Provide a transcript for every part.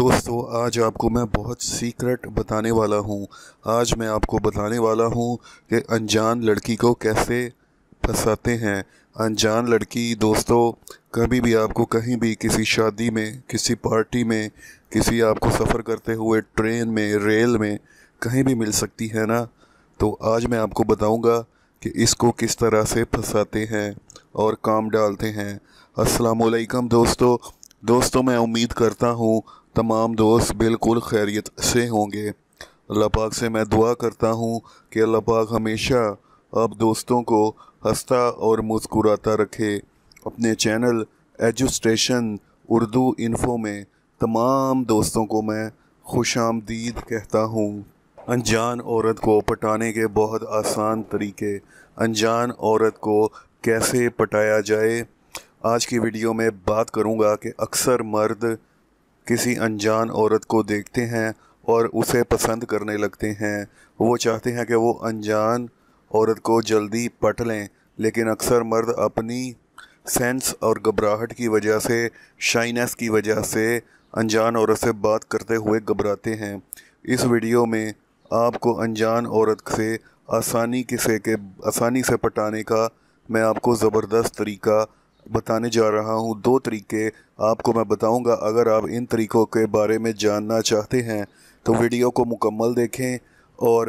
दोस्तों, आज आपको मैं बहुत सीक्रेट बताने वाला हूँ। आज मैं आपको बताने वाला हूँ कि अनजान लड़की को कैसे फंसाते हैं। अनजान लड़की, दोस्तों, कभी भी आपको कहीं भी किसी शादी में, किसी पार्टी में, किसी आपको सफ़र करते हुए ट्रेन में रेल में कहीं भी मिल सकती है ना? तो आज मैं आपको बताऊँगा कि इसको किस तरह से फंसाते हैं और काम डालते हैं। असलकम दोस्तों। दोस्तों, मैं उम्मीद करता हूँ तमाम दोस्त बिल्कुल खैरियत से होंगे। अल्लाह पाक से मैं दुआ करता हूँ कि अल्लाह पाक हमेशा आप दोस्तों को हंसता और मुस्कुराता रखे। अपने चैनल एजुस्टेशन उर्दू इन्फो में तमाम दोस्तों को मैं खुश आमदीद कहता हूँ। अनजान औरत को पटाने के बहुत आसान तरीके। अनजान औरत को कैसे पटाया जाए? आज की वीडियो में बात करूँगा कि अक्सर मर्द किसी अनजान औरत को देखते हैं और उसे पसंद करने लगते हैं। वो चाहते हैं कि वो अनजान औरत को जल्दी पट लें, लेकिन अक्सर मर्द अपनी सेंस और घबराहट की वजह से शाइनेस की वजह से अनजान औरत से बात करते हुए घबराते हैं। इस वीडियो में आपको अनजान औरत से आसानी किसे के, आसानी से पटाने का मैं आपको ज़बरदस्त तरीका बताने जा रहा हूँ। दो तरीके आपको मैं बताऊँगा। अगर आप इन तरीक़ों के बारे में जानना चाहते हैं तो वीडियो को मुकम्मल देखें। और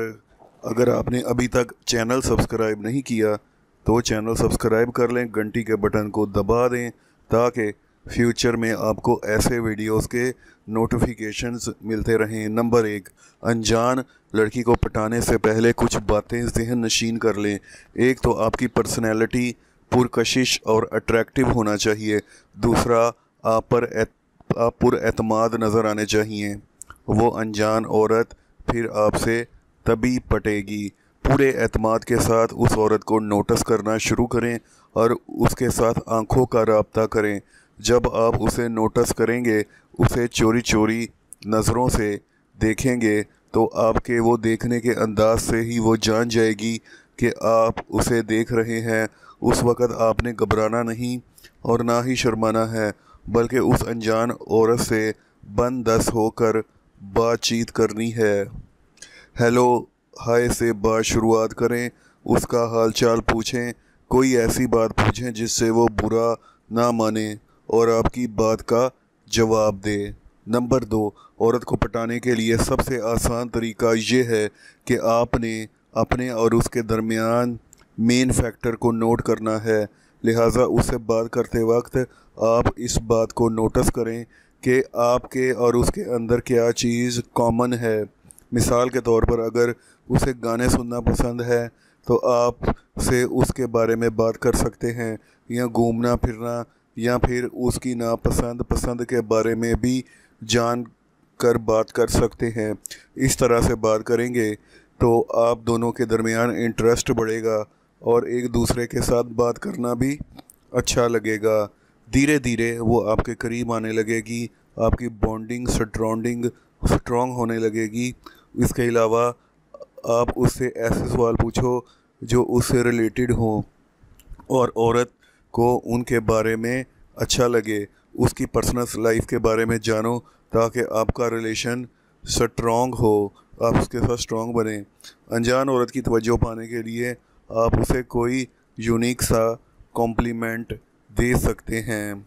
अगर आपने अभी तक चैनल सब्सक्राइब नहीं किया तो चैनल सब्सक्राइब कर लें, घंटी के बटन को दबा दें, ताकि फ्यूचर में आपको ऐसे वीडियोस के नोटिफिकेशंस मिलते रहें। नंबर एक, अनजान लड़की को पटाने से पहले कुछ बातें जहन नशीन कर लें। एक तो आपकी पर्सनैलिटी पुरकशिश और अट्रैक्टिव होना चाहिए। दूसरा, आप पर आप पुरमाद नज़र आने चाहिए। वो अनजान औरत फिर आपसे तभी पटेगी। पूरे अतमाद के साथ उस औरत को नोटिस करना शुरू करें और उसके साथ आँखों का रबता करें। जब आप उसे नोटिस करेंगे, उसे चोरी चोरी नज़रों से देखेंगे तो आपके वो देखने के अंदाज से ही वो जान जाएगी कि आप उसे देख रहे हैं। उस वक़्त आपने घबराना नहीं और ना ही शर्माना है, बल्कि उस अनजान औरत से बंद दस होकर बातचीत करनी है। हेलो, हाय से बात शुरुआत करें, उसका हाल चाल पूछें, कोई ऐसी बात पूछें जिससे वो बुरा ना माने और आपकी बात का जवाब दे। नंबर दो, औरत को पटाने के लिए सबसे आसान तरीका ये है कि आपने अपने और उसके दरमियान मेन फैक्टर को नोट करना है। लिहाजा उससे बात करते वक्त आप इस बात को नोटिस करें कि आपके और उसके अंदर क्या चीज़ कॉमन है। मिसाल के तौर पर अगर उसे गाने सुनना पसंद है तो आप से उसके बारे में बात कर सकते हैं, या घूमना, फिरना, या फिर उसकी नापसंद पसंद के बारे में भी जान कर बात कर सकते हैं। इस तरह से बात करेंगे। तो आप दोनों के दरमियान इंटरेस्ट बढ़ेगा और एक दूसरे के साथ बात करना भी अच्छा लगेगा। धीरे धीरे वो आपके करीब आने लगेगी, आपकी बॉन्डिंग स्ट्रॉन्डिंग स्ट्रॉन्ग होने लगेगी। इसके अलावा आप उससे ऐसे सवाल पूछो जो उससे रिलेटेड हो और औरत को उनके बारे में अच्छा लगे, उसकी पर्सनल लाइफ के बारे में जानो ताकि आपका रिलेशन स्ट्रॉन्ग हो। आप उसके साथ स्ट्रॉन्ग बने। अनजान औरत की तवज्जो पाने के लिए आप उसे कोई यूनिक सा कॉम्प्लीमेंट दे सकते हैं।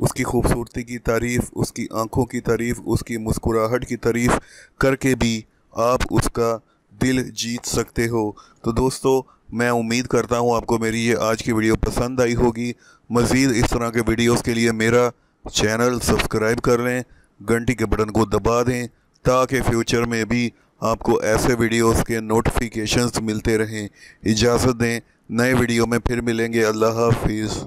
उसकी खूबसूरती की तारीफ़, उसकी आँखों की तारीफ़, उसकी मुस्कुराहट की तारीफ़ करके भी आप उसका दिल जीत सकते हो। तो दोस्तों, मैं उम्मीद करता हूँ आपको मेरी ये आज की वीडियो पसंद आई होगी। मज़ीद इस तरह के वीडियोस के लिए मेरा चैनल सब्सक्राइब कर लें, घंटी के बटन को दबा दें ताकि फ्यूचर में भी आपको ऐसे वीडियोस के नोटिफिकेशंस मिलते रहें। इजाज़त दें। नए वीडियो में फिर मिलेंगे। अल्लाह हाफिज़।